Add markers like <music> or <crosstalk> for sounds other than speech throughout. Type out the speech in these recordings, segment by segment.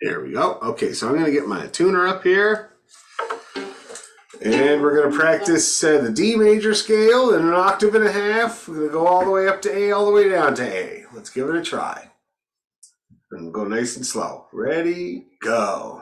There we go. Okay, so I'm going to get my tuner up here. And we're going to practice uh, the D major scale in an octave and a half. We're going to go all the way up to A, all the way down to A. Let's give it a try. And go nice and slow. Ready, go.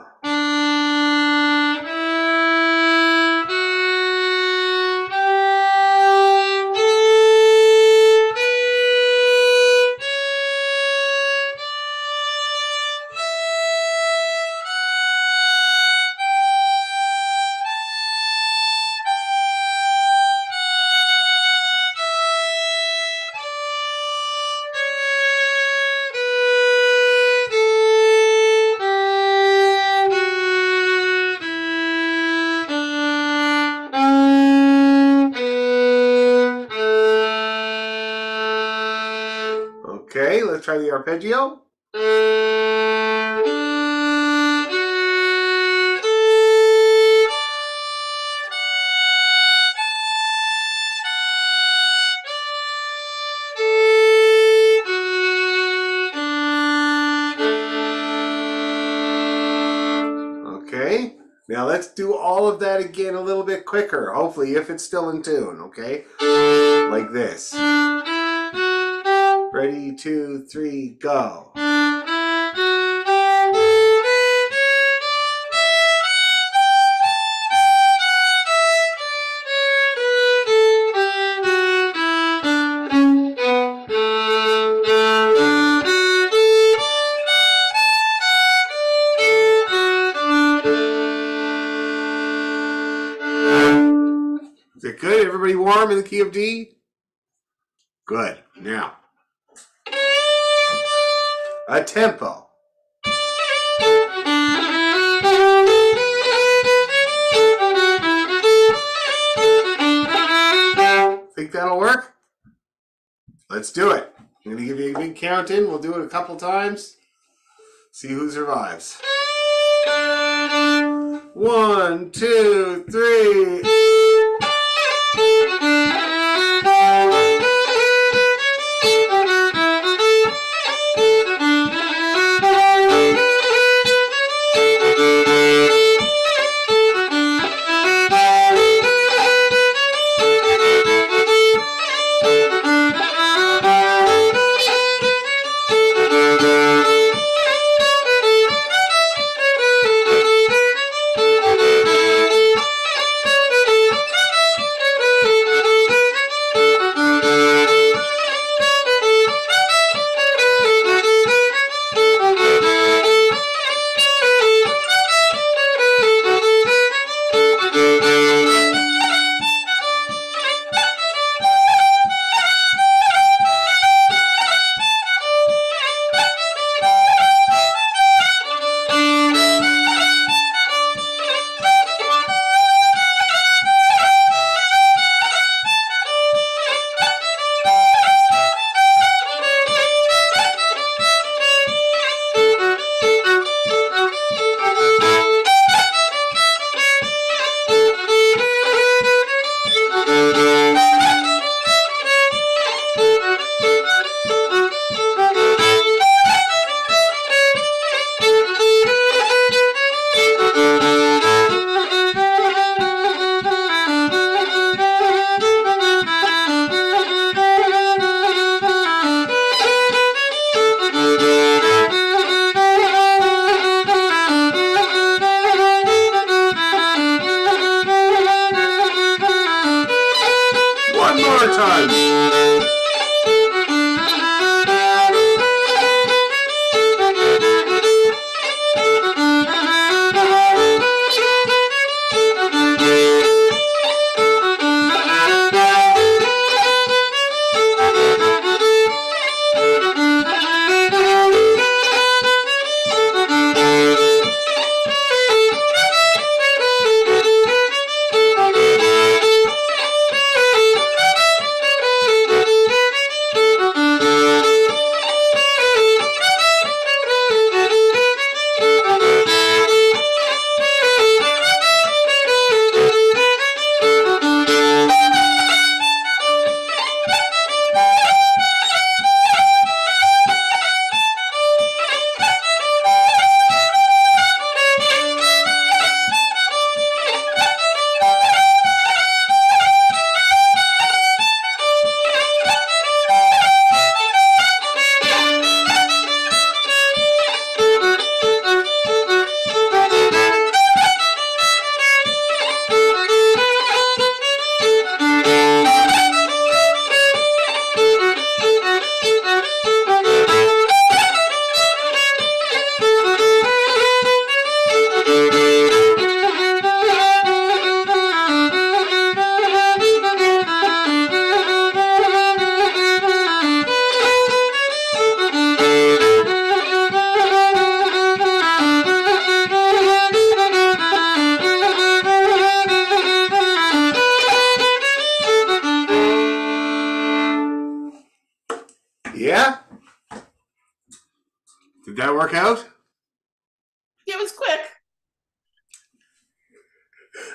Arpeggio. Okay, now let's do all of that again a little bit quicker, hopefully, if it's still in tune, okay? Like this. Ready, two, three, go. Is it good? Everybody warm in the key of D? Good. Now, a tempo. Think that'll work? Let's do it. I'm going to give you a big count in. We'll do it a couple times. See who survives. One, two, three. Summertime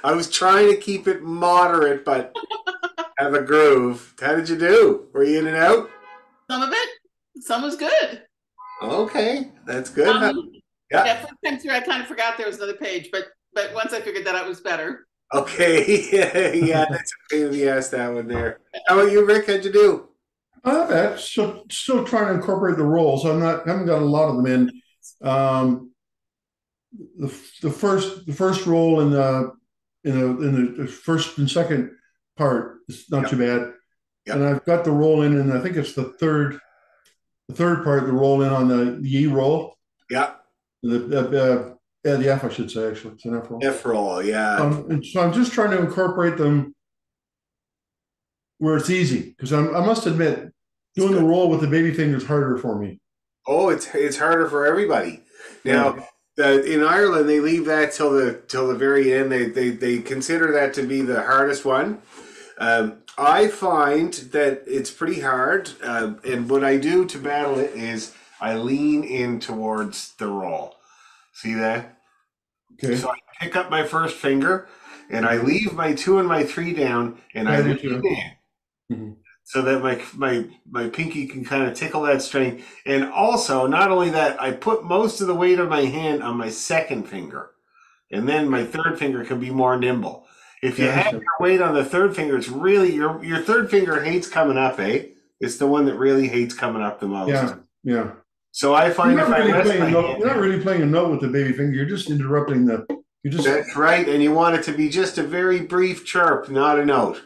I was trying to keep it moderate, but <laughs> have a groove. How did you do? Were you in and out? Some of it, some was good. Okay, that's good. Um, Yeah. yeah, first time through, I kind of forgot there was another page, but but once I figured that out, it was better. Okay, yeah, <laughs> yeah, that's a pain in the ass that one there. How about you, Rick? How'd you do? Not bad. Still, still trying to incorporate the rolls. I'm not. I Haven't got a lot of them in. Um, the the first the first roll in the in the in the first and second part It's not Yep. too bad. Yep. And I've got the roll in, and I think it's the third the third part. The roll in on the, the E roll. Yeah, The the uh, yeah, the F I should say actually. It's an F roll. F roll. Yeah, Um, and so I'm just trying to incorporate them where it's easy because I must admit doing the roll with the baby finger is harder for me. Oh, it's it's harder for everybody. Now, in Ireland, they leave that till the till the very end. They they, they consider that to be the hardest one. Um, I find that it's pretty hard, um, and what I do to battle it is I lean in towards the roll. See that? Okay. So I pick up my first finger, and I leave my two and my three down, and I lean in Mhm. So that my my my pinky can kind of tickle that string. And also, not only that, I put most of the weight of my hand on my second finger, and then my third finger can be more nimble. If you Yeah, have sure. your weight on the third finger, it's really your your third finger hates coming up, eh? It's the one that really hates coming up the most. Yeah, yeah. So I You're find if not, I really playing note, you're not really playing a note with the baby finger. You're just interrupting the. You just. that's right, and you want it to be just a very brief chirp, not a note.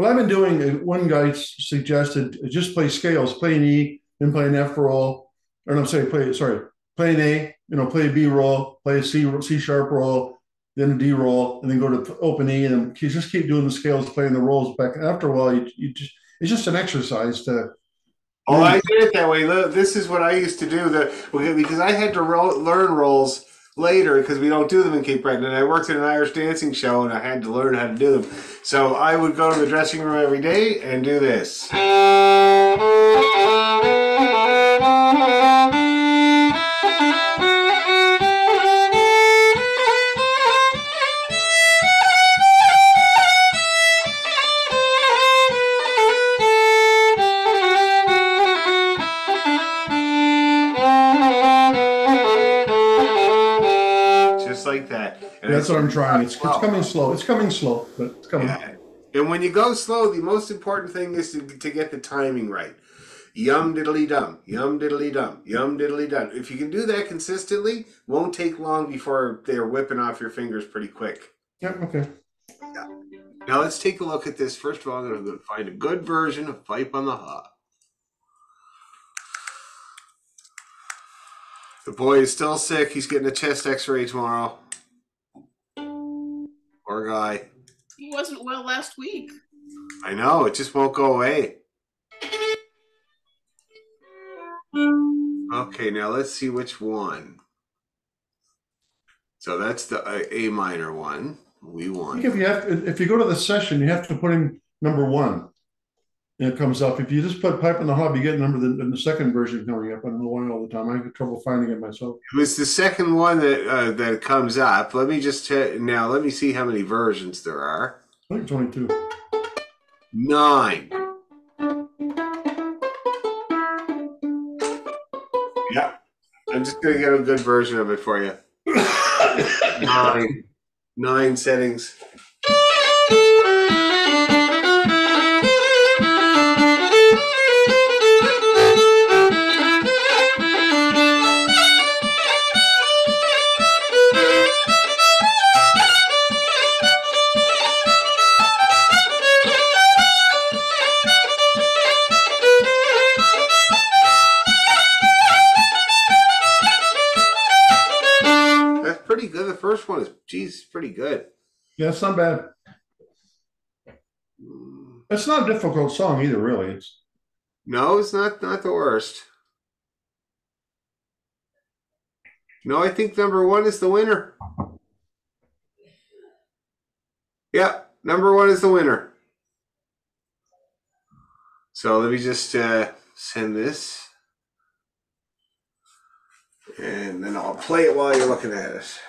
Well, I've been doing. uh, One guy suggested uh, just play scales, play an E, then play an F roll, or no, sorry, play sorry, play an A. You know, play a B roll, play a C C sharp roll, then a D roll, and then go to open E, and just keep doing the scales, playing the rolls back. After a while, you, you just it's just an exercise to. Oh, I did it that way. This is what I used to do. The because I had to ro- learn rolls later because we don't do them in Cape Breton. And I worked at an Irish dancing show, and I had to learn how to do them. So I would go to the dressing room every day and do this. What I'm trying. It's, it's coming slow. It's coming slow, but it's coming. Yeah. And when you go slow, the most important thing is to, to get the timing right. Yum diddly dum, yum diddly dum, yum diddly dum. If you can do that consistently, won't take long before they're whipping off your fingers pretty quick. Yeah. Okay. Now let's take a look at this. First of all, I'm going to find a good version of Pipe on the Hob. The boy is still sick. He's getting a chest x-ray tomorrow. Poor guy. He wasn't well last week. I know, it just won't go away. Okay, now let's see which one. So that's the A, A minor one. We want. if you have, if you go to the session, you have to put in number one. It comes up. If you just put pipe in the hob, you get number the, the second version coming up. I don't know why all the time. I have trouble finding it myself. It was the second one that uh, that comes up. Let me just check now. Let me see how many versions there are. I think it's only two. Nine. Yeah, I'm just gonna get a good version of it for you. <coughs> Nine, nine settings. First one is, geez, pretty good. Yeah, it's not bad. Mm, It's not a difficult song either, really. It's No, it's not not the worst. No, I think number one is the winner. Yeah, number one is the winner. So let me just uh, send this. And then I'll play it while you're looking at it.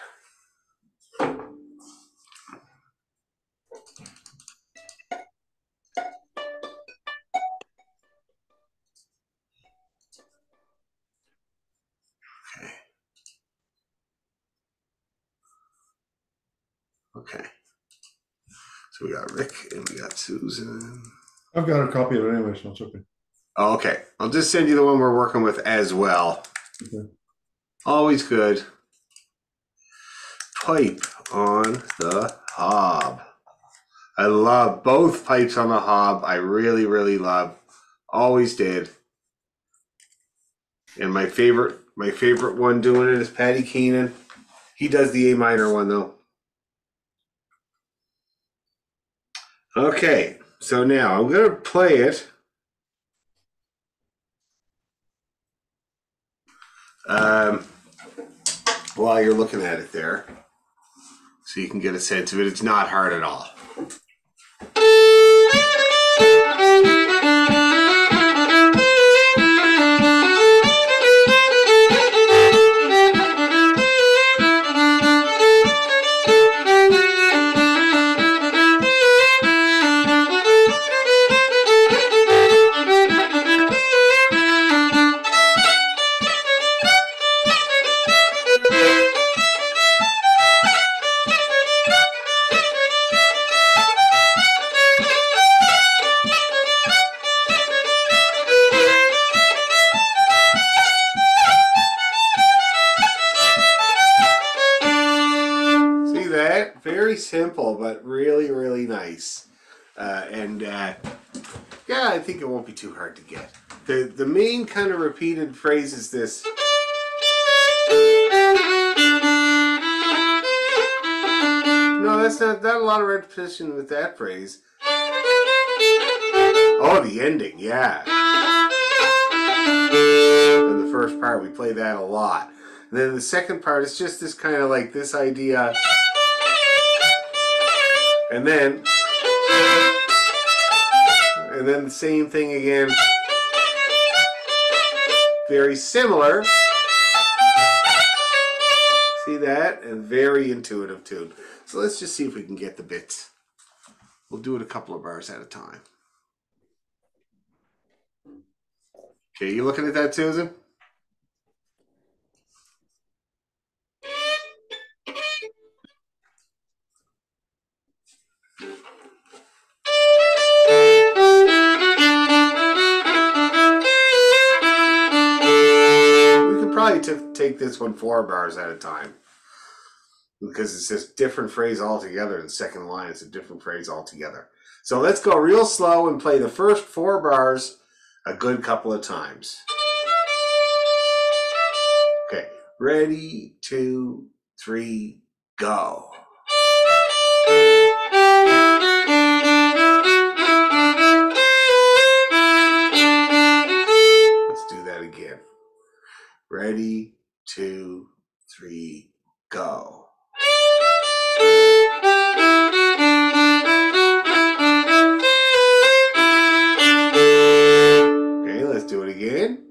So we got Rick and we got Susan. I've got a copy of it anyway, so it's okay. Oh, okay. I'll just send you the one we're working with as well. Okay. Always good. Pipe on the hob. I love both pipes on the hob. I really, really love. Always did. And my favorite, my favorite one doing it is Paddy Keenan. He does the A minor one though. Okay, so now I'm gonna play it. Um, while you're looking at it there, so you can get a sense of it. It's not hard at all. And uh, yeah, I think it won't be too hard to get. The the main kind of repeated phrase is this. No, that's not not a lot of repetition with that phrase. Oh, the ending, yeah. In the first part, we play that a lot. And then the second part is just this kind of like this idea. And then. And then the same thing again. Very similar. See that? And very intuitive tune. So let's just see if we can get the bits. We'll do it a couple of bars at a time. Okay, you looking at that, Susan? This one four bars at a time because it's just different phrase altogether. The second line is a different phrase altogether. So let's go real slow and play the first four bars a good couple of times. Okay, ready, two, three, go. Let's do that again. Ready, two, three, go. Okay, let's do it again.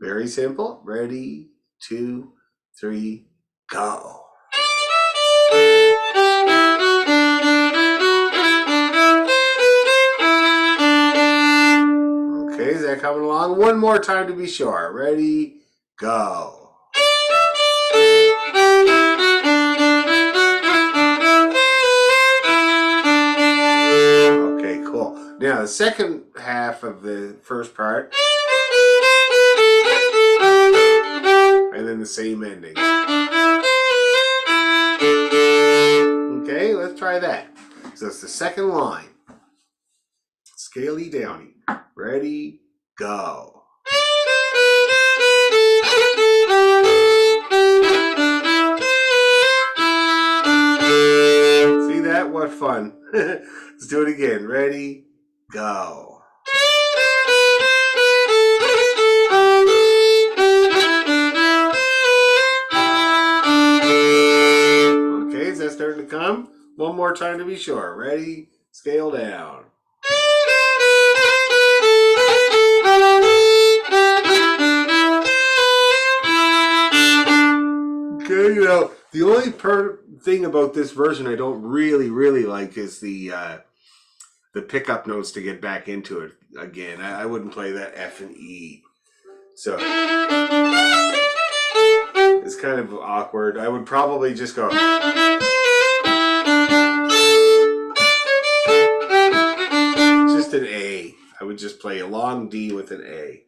Very simple. Ready, two, three, go. Okay, is that coming along? One more time to be sure. Ready, go. Second half of the first part, and then the same ending. Okay, let's try that. So it's the second line. Scaly downy. Ready, go. See that? What fun. <laughs> Let's do it again. Ready, go. Okay, is that starting to come? One more time to be sure. Ready, scale down. Okay, you know, the only per thing about this version I don't really, really like is the uh, the pickup notes to get back into it again. I, I wouldn't play that F and E. So it's kind of awkward. I would probably just go. Just an A. I would just play a long D with an A.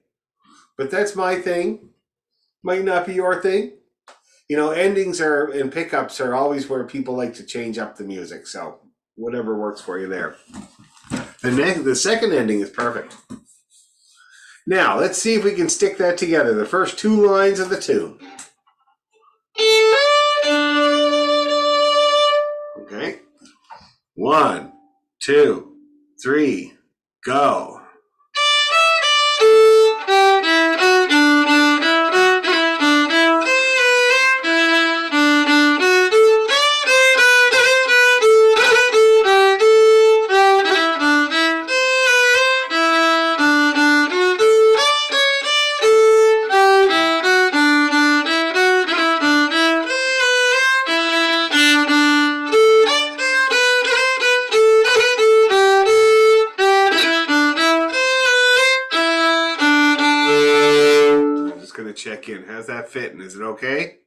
But that's my thing. Might not be your thing. You know, endings are and pickups are always where people like to change up the music. So whatever works for you there. The next, the second ending is perfect. Now let's see if we can stick that together. The first two lines of the tune. Okay. One, two, three, go. That fitting? Is it okay?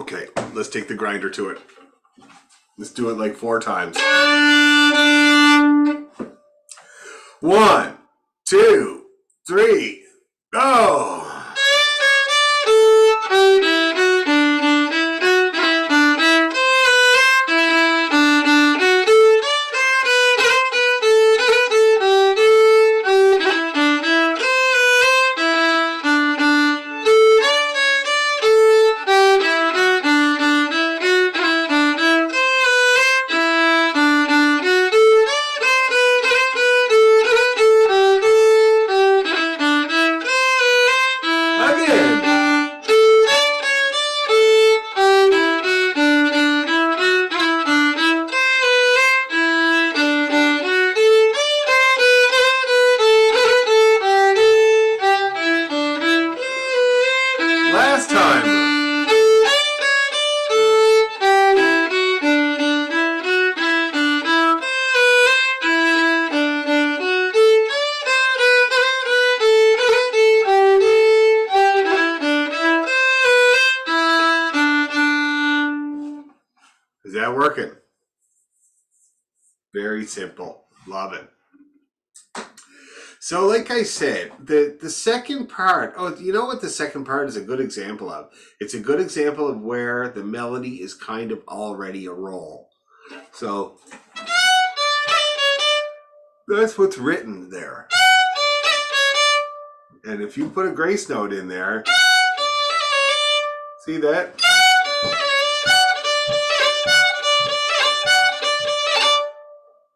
Okay, let's take the grinder to it. Let's do it like four times. One, two, three, I said, the the second part. Oh, you know what? The second part is a good example of. It's a good example of where the melody is kind of already a roll. So that's what's written there. And if you put a grace note in there, see that?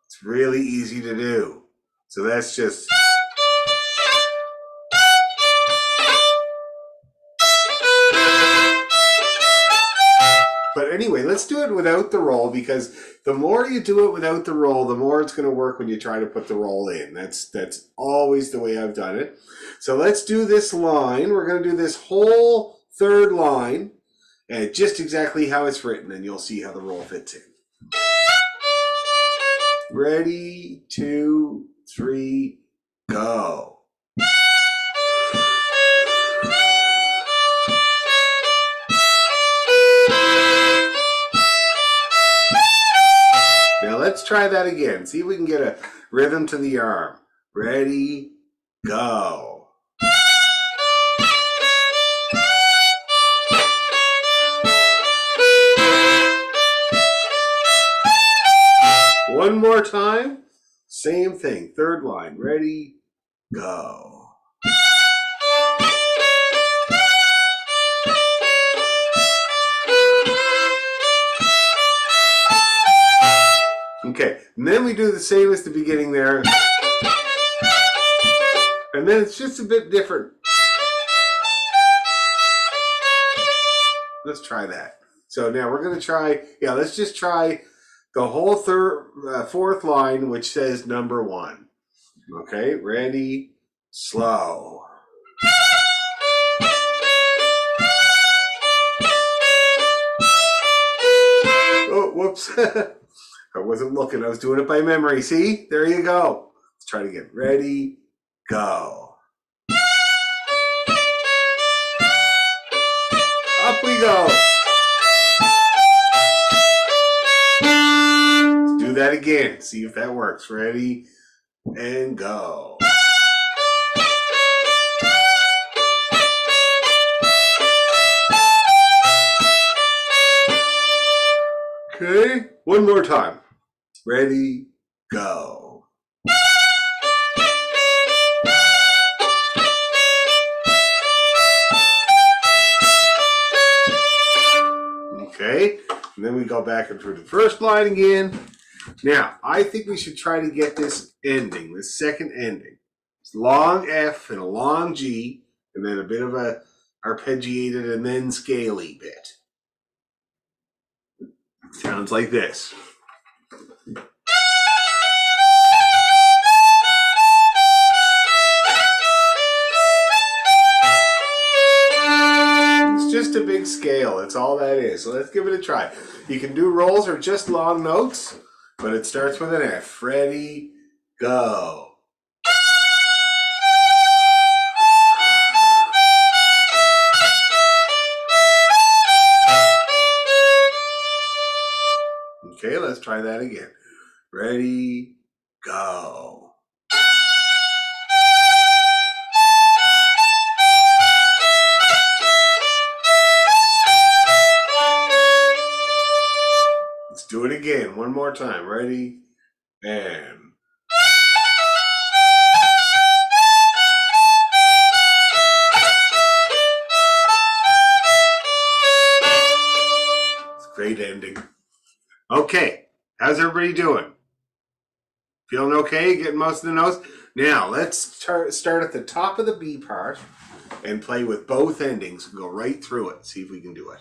It's really easy to do. So that's just. But anyway, let's do it without the roll because the more you do it without the roll, the more it's going to work when you try to put the roll in. That's that's always the way I've done it. So let's do this line. We're going to do this whole third line and just exactly how it's written, and you'll see how the roll fits in. Ready, two, three, go. Try that again. See if we can get a rhythm to the arm. Ready, go. One more time. Same thing. Third line. Ready, go. Okay, and then we do the same as the beginning there. And then it's just a bit different. Let's try that. So now we're going to try, yeah, let's just try the whole third, uh, fourth line, which says number one. Okay, ready, slow. Oh, whoops. <laughs> I wasn't looking. I was doing it by memory. See? There you go. Let's try to get ready. Go. Up we go. Let's do that again. See if that works. Ready and go. Okay, one more time. Ready, go. Okay, and then we go back and through the first line again. Now, I think we should try to get this ending, this second ending. It's long F and a long G, and then a bit of a arpeggiated and then scaly bit. Sounds like this. Just a big scale. That's all that is. So let's give it a try. You can do rolls or just long notes, but it starts with an F. Ready, go. Okay, let's try that again. Ready, go. Do it again. One more time. Ready, and. Great ending. Okay, how's everybody doing? Feeling okay? Getting most of the notes? Now, let's start, start at the top of the B part and play with both endings and go right through it. See if we can do it.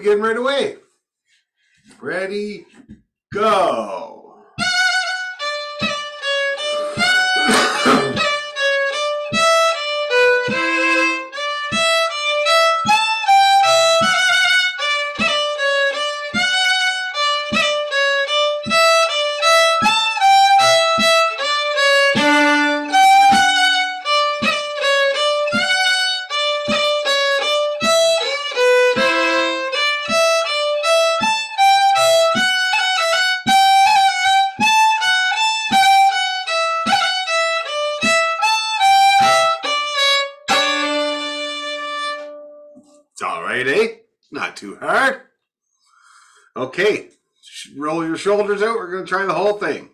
Again right away. Too hard. Okay, roll your shoulders out. We're going to try the whole thing.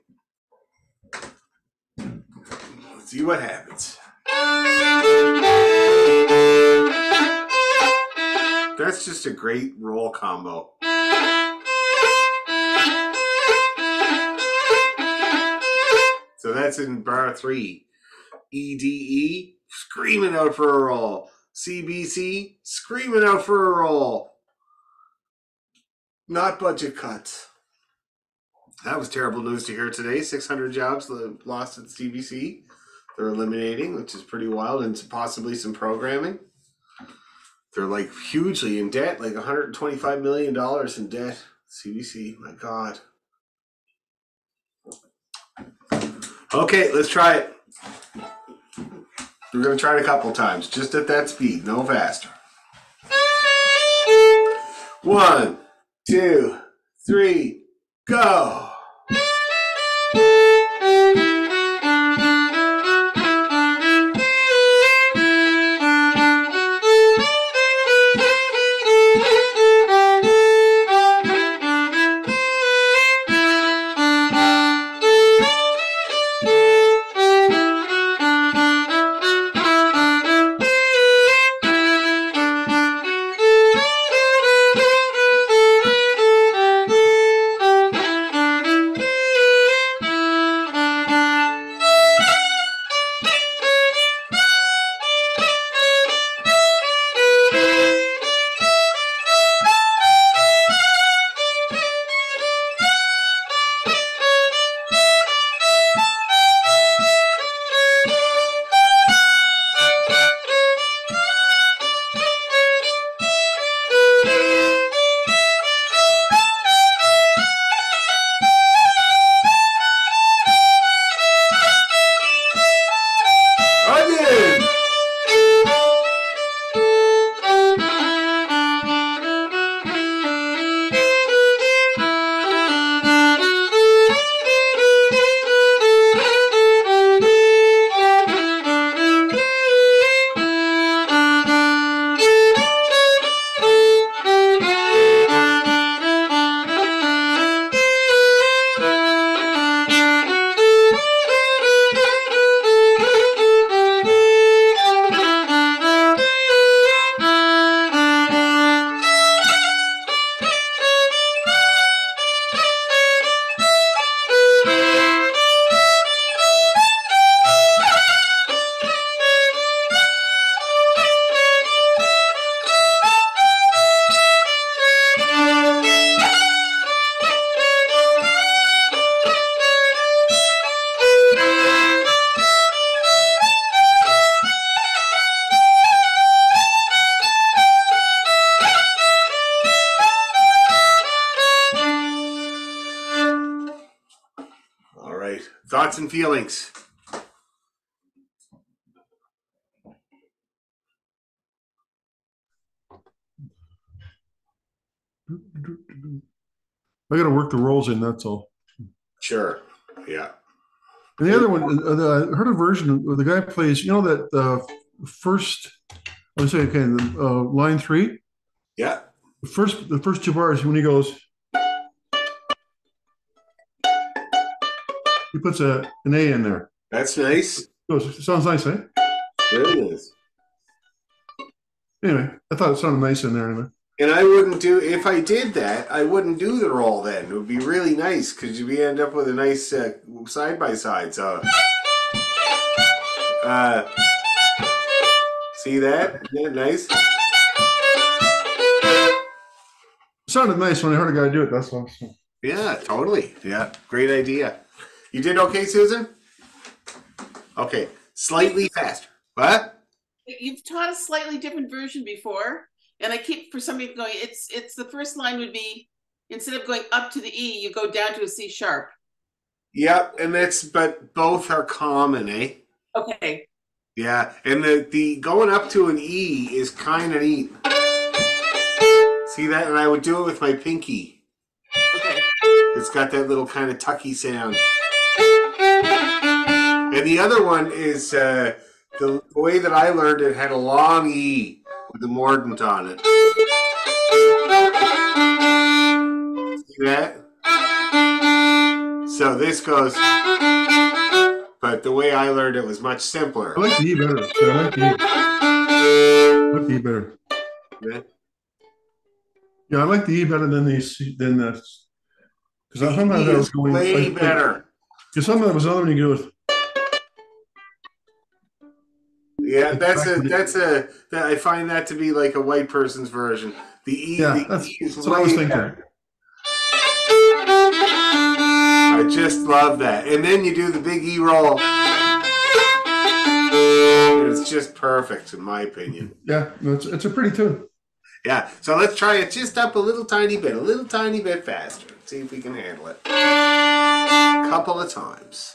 Let's see what happens. That's just a great roll combo. So that's in bar three. EDE, screaming out for a roll. CBC, screaming out for a roll. Not budget cuts. That was terrible news to hear today. 600 jobs lo- lost at CBC. They're eliminating, which is pretty wild, and possibly some programming. They're like hugely in debt, like 125 million dollars in debt. CBC, my God. Okay, let's try it. We're gonna try it a couple times, just at that speed, no faster. One, two, three, go. Thoughts and feelings. I got to work the rolls in. That's all. Sure. Yeah. And the other one, uh, I heard a version where the guy plays. You know that uh, first. I would say okay, the, uh, line three. Yeah. The first, the first two bars when he goes. He puts a an A in there. That's nice. Goes, sounds nice, eh? Very nice. Anyway, I thought it sounded nice in there. Anyway. And I wouldn't do if I did that. I wouldn't do the roll then. It would be really nice because we end up with a nice side by side. So, uh, see that? Isn't that nice? It sounded nice when I heard a guy do it. That's. So. Yeah, totally. Yeah, great idea. You did okay, Susan. Okay, slightly faster. What? You've taught a slightly different version before, and I keep for some reason going. It's it's the first line would be instead of going up to the E, you go down to a C sharp. Yep, and that's but both are common, eh? Okay. Yeah, and the the going up to an E is kind of neat. See that? And I would do it with my pinky. Okay. It's got that little kind of tucky sound. And the other one is uh, the, the way that I learned it had a long E with a mordent on it. See that? So this goes, but the way I learned it was much simpler. I like the E better. Yeah, I like the E. I like E better. Yeah. Yeah, I like the E better than the C, than the. Because sometimes I was going way like- better. Because sometimes there was another one you go. Yeah, that's a that's a that I find that to be like a white person's version. The E, Yeah, the that's, E is that's what I was thinking. I just love that. And then you do the big E roll. It's just perfect, in my opinion. Yeah, it's it's a pretty tune. Yeah. So let's try it just up a little tiny bit, a little tiny bit faster. See if we can handle it. A couple of times.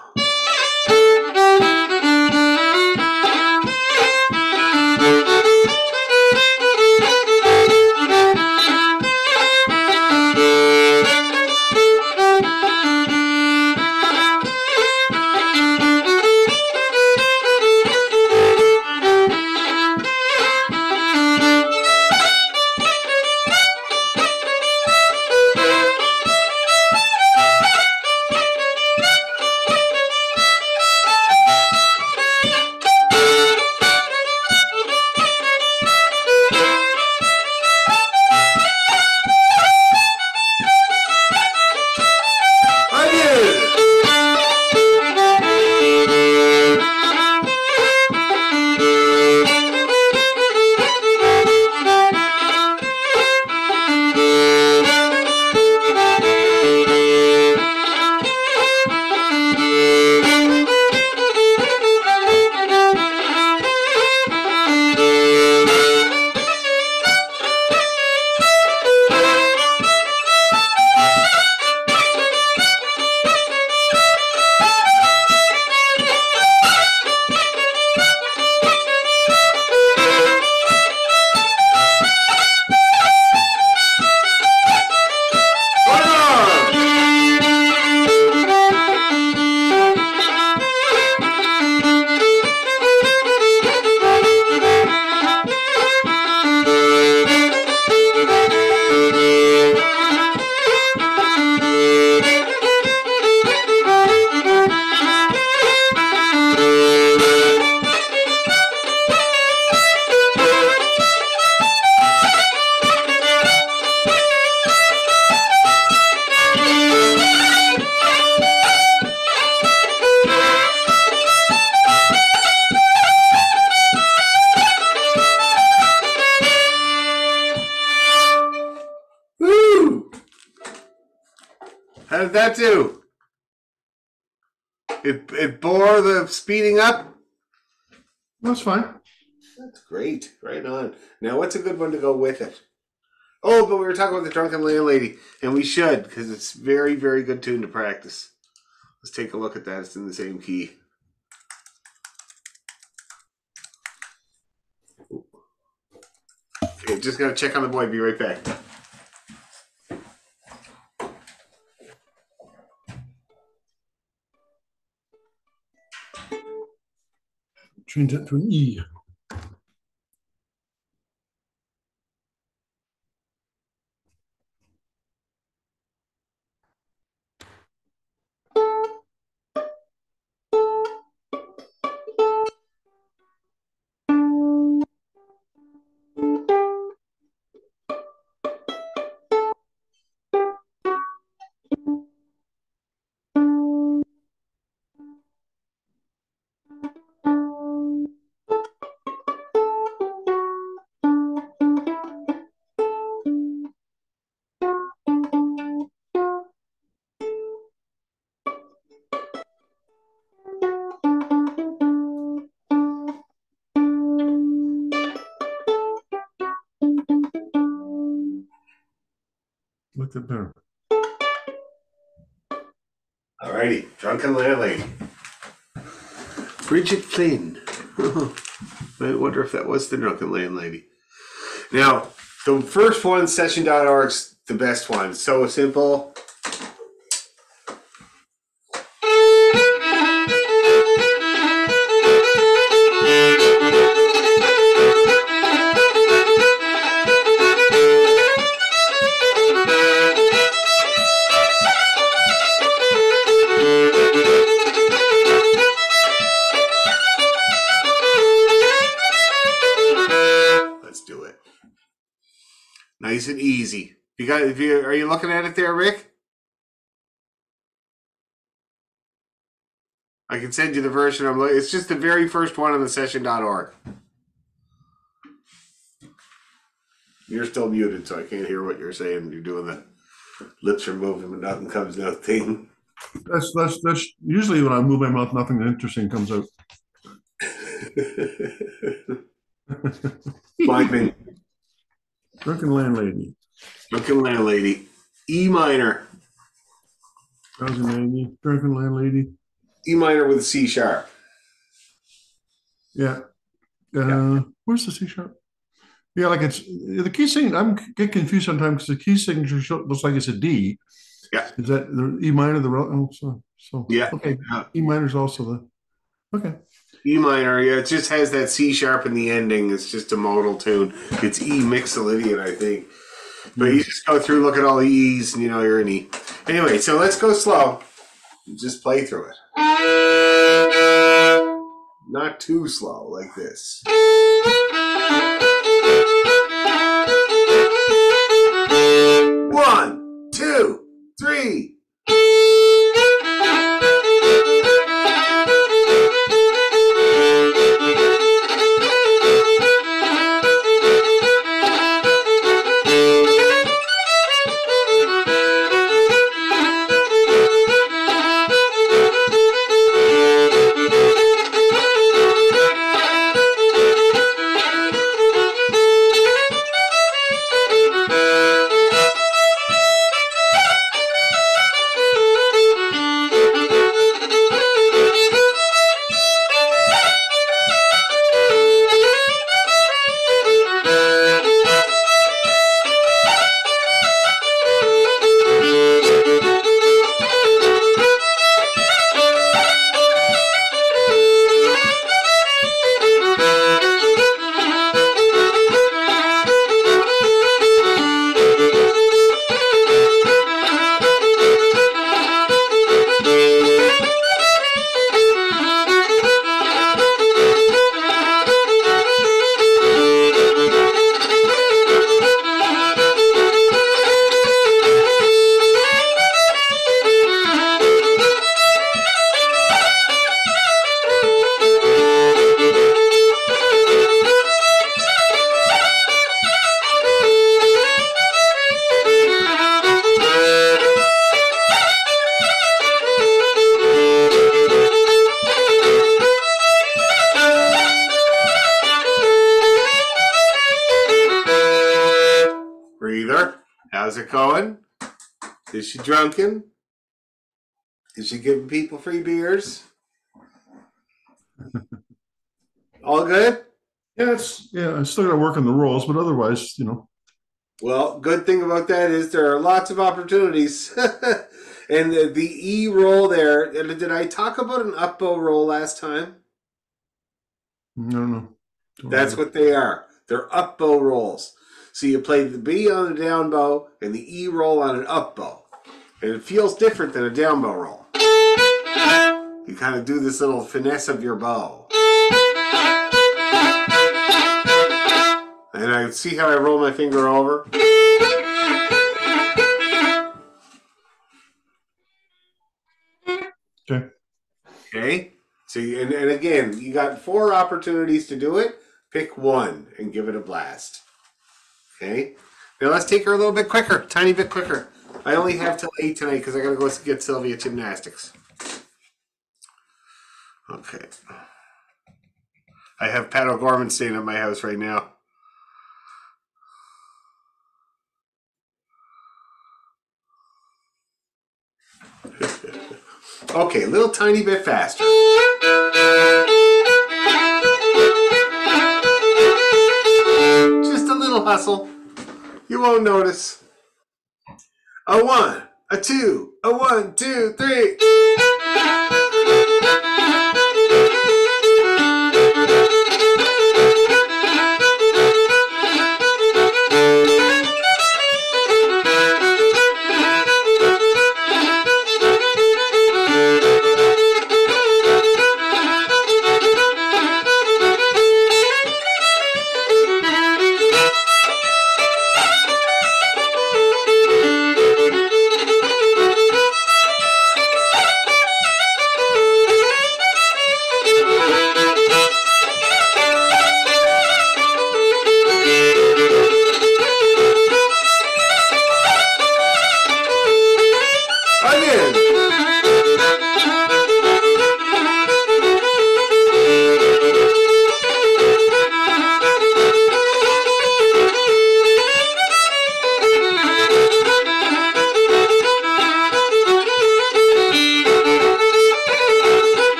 Did that do? It it bore the speeding up. That's fine. That's great. Right on. Now, what's a good one to go with it? Oh, but we were talking about the drunken landlady, and we should because it's very, very good tune to practice. Let's take a look at that. It's in the same key. Okay, just gotta check on the boy. Be right back. Change that to an E. Look at better. Alrighty, drunken landlady. Bridget Flynn. <laughs> I wonder if that was the drunken landlady. Now, the first one, session.org's the best one. So simple. Looking at it there, Rick? I can send you the version I'm looking. It's just the very first one on the session.org. You're still muted, so I can't hear what you're saying. You're doing the lips are moving, but nothing comes out thing. That's that's that's usually when I move my mouth, nothing interesting comes out. Blackman, Drunken landlady. drunken landlady, E minor, Thousand ninety. Drunken landlady. E minor with a C sharp. Yeah. Uh, Where's the C sharp? Yeah, like it's the key signature. I'm get confused sometimes because the key signature looks like it's a D. Yeah. Is that the E minor? The oh, so so Yeah. Okay. Yeah. E minor is also the. Okay. E minor, yeah, it just has that C sharp in the ending. It's just a modal tune. It's E mixolydian, I think. But you hmm. just go through, look at all the E's, and you know you're an E. Anyway, so let's go slow. Just play through it. Not too slow, like this. One, How's it going? Is she drunken? Is she giving people free beers? <laughs> All good? Yeah, it's yeah. I still got to work on the rolls, but otherwise, you know. Well, good thing about that is there are lots of opportunities. <laughs> and the, the E roll there, did I talk about an up bow roll last time? No, don't. Don't That's know. what they are. They're up bow rolls. So you play the B on a down bow and the E roll on an up bow. And it feels different than a down bow roll. You kind of do this little finesse of your bow. And I see how I roll my finger over. Okay. Okay. So, and, and again, you got four opportunities to do it. Pick one and give it a blast. Okay. Now let's take her a little bit quicker, tiny bit quicker. I only have till eight tonight because I gotta go get Sylvia gymnastics. Okay. I have Pat O'Gorman staying at my house right now. <laughs> okay, a little tiny bit faster. Just a little hustle. You won't notice. A one, a two, a one, two, three.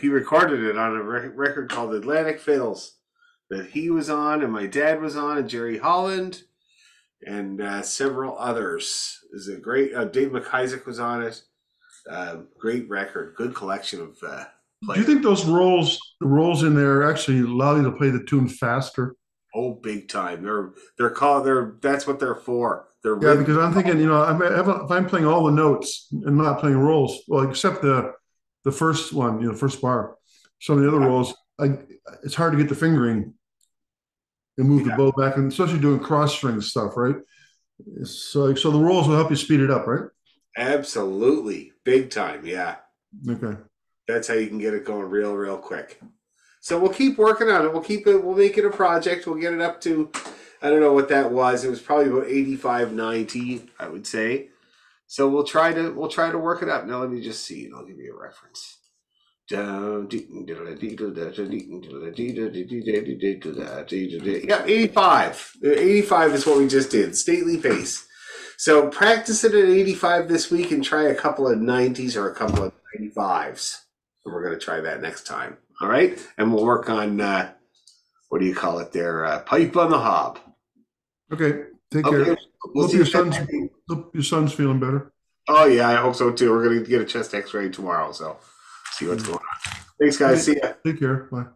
He, recorded it on a re- record called Atlantic Fiddles that he was on, and my dad was on, and Jerry Holland, and uh, several others. Is a great. Uh, Dave MacIsaac was on it. Uh, great record. Good collection of. Uh, Do you think those rolls, the rolls in there, actually allow you to play the tune faster? Oh, big time! They're they're called. They're that's what they're for. They're Yeah, because I'm thinking, you know, I'm, if I'm playing all the notes and not playing rolls, well, except the the first one, you know, first bar. Some of the other rolls, I, it's hard to get the fingering and move Yeah. the bow back, and especially doing cross string stuff, right? So, so the rolls will help you speed it up, right? absolutely big time. Yeah. Okay. That's how you can get it going real, real quick. So we'll keep working on it. We'll keep it. We'll make it a project. We'll get it up to. I don't know what that was. It was probably about 85, 90, I would say. So we'll try to we'll try to work it up. Now let me just see, and I'll give you a reference. Yeah, 85. 85 is what we just did. Stately pace. So practice it at 85 this week and try a couple of 90s or a couple of 95s. And we're going to try that next time. All right. And we'll work on, uh, what do you call it there? Uh, pipe on the hob. Okay, take Okay. care. We'll Hope see your you son's. Hope your son's feeling better. Oh, yeah. I hope so too. We're going to get a chest x ray tomorrow. So see what's mm. going on. Thanks, guys. See ya. Take care. Bye.